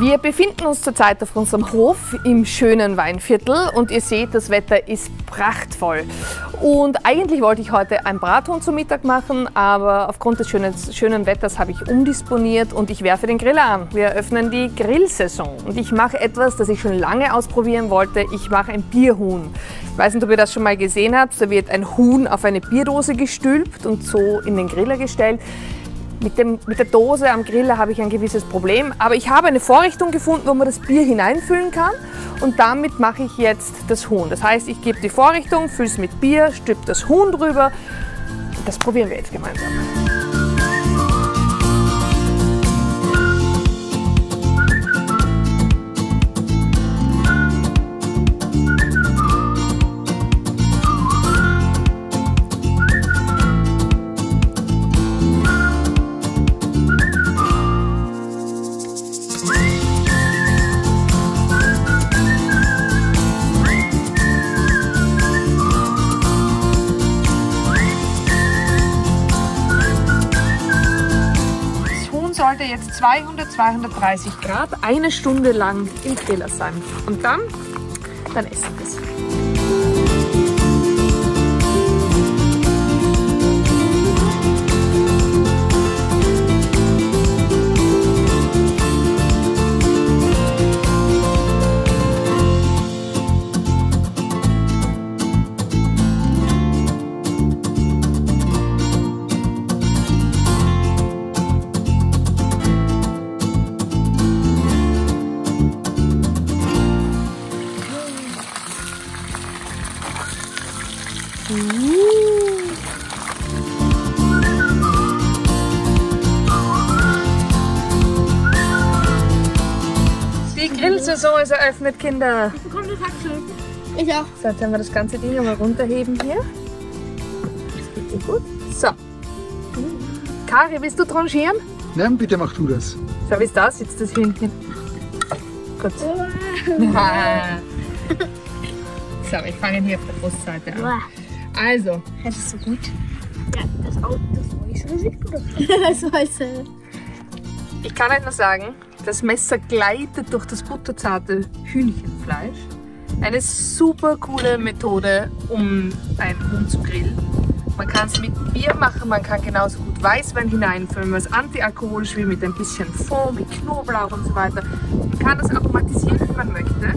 Wir befinden uns zurzeit auf unserem Hof im schönen Weinviertel und ihr seht, das Wetter ist prachtvoll. Und eigentlich wollte ich heute ein Brathuhn zum Mittag machen, aber aufgrund des schönen, schönen Wetters habe ich umdisponiert und ich werfe den Grill an. Wir eröffnen die Grillsaison und ich mache etwas, das ich schon lange ausprobieren wollte. Ich mache ein Bierhuhn. Ich weiß nicht, ob ihr das schon mal gesehen habt. Da wird ein Huhn auf eine Bierdose gestülpt und so in den Griller gestellt. Mit, dem, mit der Dose am Griller habe ich ein gewisses Problem, aber ich habe eine Vorrichtung gefunden, wo man das Bier hineinfüllen kann und damit mache ich jetzt das Huhn. Das heißt, ich gebe die Vorrichtung, fülle es mit Bier, stülpe das Huhn drüber. Das probieren wir jetzt gemeinsam. Sollte jetzt 200, 230 Grad eine Stunde lang im Griller sein. Und dann, dann essen wir es. Die Grillsaison ist eröffnet, Kinder. Ich bekomme das Haxel. Ich auch. So, jetzt werden wir das ganze Ding mal runterheben hier. Das geht dir gut. So. Kari, willst du tranchieren? Nein, bitte mach du das. Schau, wie es da sitzt, das Hühnchen. Gut. so, wir fangen hier auf der Brustseite an. Also, das ist so gut. Ja, das Auto, das Fleisch sieht gut aus. das weiß ich kann euch nur sagen, das Messer gleitet durch das butterzarte Hühnchenfleisch. Eine super coole Methode, um ein Huhn zu grillen. Man kann es mit Bier machen, man kann genauso gut Weißwein hineinfüllen, was antialkoholisch will, mit ein bisschen Fond, mit Knoblauch und so weiter. Man kann das aromatisieren, wie man möchte.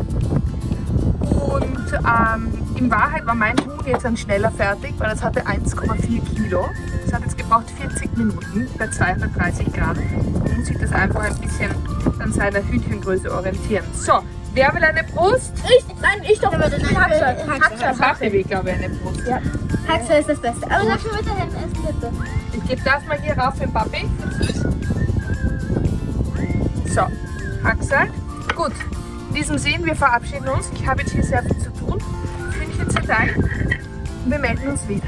Und ähm, in Wahrheit war mein Huhn jetzt dann schneller fertig, weil es hatte 1,4 Kilo. Es hat jetzt gebraucht 40 Minuten bei 230 Grad. Man muss sich das einfach ein bisschen an seiner Hühnchengröße orientieren. So, wer will eine Brust? Ich, nein, ich doch. Haxel. Haxel. Sache will, glaube ich, eine Brust. Ja. Haxel ist das Beste. Aber sag schon mit der Hände essen, bitte. Ich gebe das mal hier rauf für Papi. So, Axel. Gut, in diesem Sinn, wir verabschieden uns. Ich habe jetzt hier sehr viel zu tun. Hühnchen sind ein. Wir melden uns wieder.